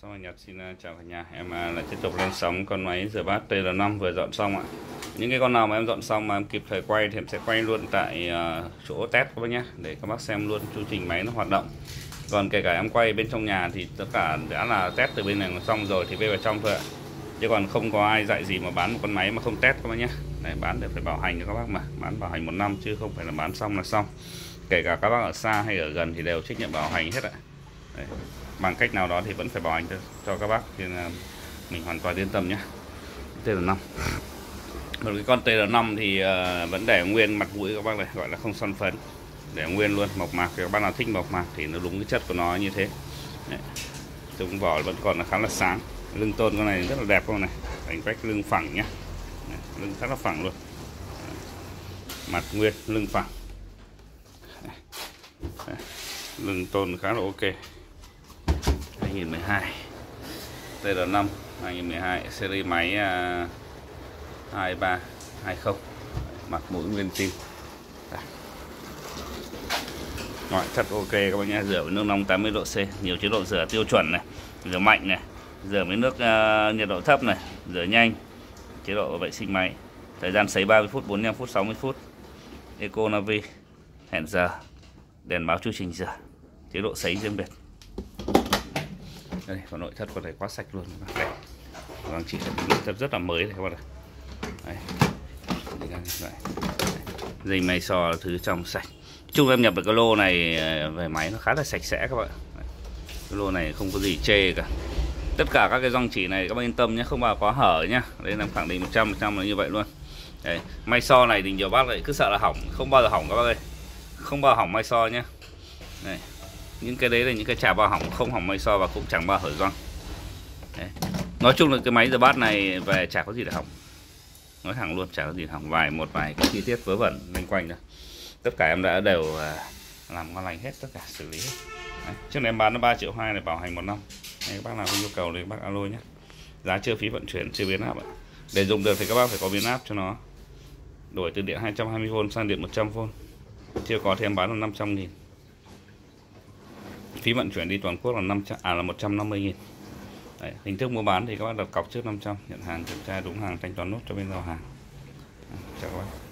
Sau ngày Nhật xin à, chào cả nhà. Em à, lại tiếp tục lên sóng con máy rửa bát TL5 vừa dọn xong ạ. Những cái con nào mà em dọn xong mà em kịp thời quay thì em sẽ quay luôn tại à, chỗ test các bác nhé Để các bác xem luôn chu trình máy nó hoạt động. Còn kể cả em quay bên trong nhà thì tất cả đã là test từ bên này xong rồi thì về vào trong thôi ạ. Chứ còn không có ai dạy gì mà bán một con máy mà không test các bác nhé Đấy, bán để phải bảo hành cho các bác mà Bán bảo hành một năm chứ không phải là bán xong là xong. Kể cả các bác ở xa hay ở gần thì đều trách nhiệm bảo hành hết ạ. Đấy. Bằng cách nào đó thì vẫn phải bảo hành cho, cho các bác. Thì là mình hoàn toàn yên tâm nhé. TL5 một cái con TL5 thì uh, vẫn để nguyên mặt mũi các bác này gọi là không son phấn. Để nguyên luôn mộc mạc. Các bác nào thích mộc mạc thì nó đúng cái chất của nó như thế. Đấy. chúng vỏ vẫn còn là khá là sáng. Lưng tôn con này rất là đẹp con này? Đánh vách lưng phẳng nhá Đấy. lưng rất là phẳng luôn. Đấy. mặt nguyên lưng phẳng. Đấy. lưng tôn khá là ok. 2012 đây là năm 2012 series máy à, uh, 2320 mặt mũi nguyên tim ngoại thất ok các bạn nhé. Rửa với nước nóng 80 độ C. Nhiều chế độ rửa tiêu chuẩn này. Rửa mạnh này. Rửa với nước uh, nhiệt độ thấp này. Rửa nhanh. Chế độ vệ sinh máy. Thời gian sấy 30 phút 45 phút 60 phút. Eco Navi hẹn giờ. Đèn báo chu trình rửa chế độ sấy riêng biệt đây còn nội thất có thể quá sạch luôn. Các bạn vâng chỉ nội thất rất là mới này các bạn đây. Dây may so là thứ trong sạch. Chung em nhập được cái lô này à, về máy nó khá là sạch sẽ các bạn cái lô này không có gì chê cả. Tất cả các cái răng chỉ này các bạn yên tâm nhé không bao có hở nhá. Đây là khẳng định 100% là như vậy luôn. Đấy, may so này thì nhiều bác lại cứ sợ là hỏng. Không bao giờ hỏng các bác ơi. Không bao giờ hỏng may so nhé này những cái đấy là những cái chả bao hỏng, không hỏng may so và cũng chẳng bao hở gioăng nói chung là cái máy rửa bát này về chả có gì để hỏng. Nói thẳng luôn, chả có gì để hỏng. Vài một vài cái chi tiết vớ vẩn liên quanh thôi. Tất cả em đã đều à, làm ngon lành hết, tất cả xử lý hết. Đấy. trước này em bán nó 3 triệu hai này, bảo hành một năm. Hay các bác nào có nhu cầu thì bác alo nhé. Giá chưa phí vận chuyển, chưa biến áp ạ. Để dùng được thì các bác phải có biến áp cho nó. Đổi từ điện 220V sang điện 100V chưa có thì em bán là 500 nghìn phí vận chuyển đi toàn quốc là 500 à là 150 000 Đấy, hình thức mua bán thì các bạn đặt cọc trước 500 nhận hàng kiểm tra đúng hàng thanh toán nốt cho bên giao hàng. Chào các bạn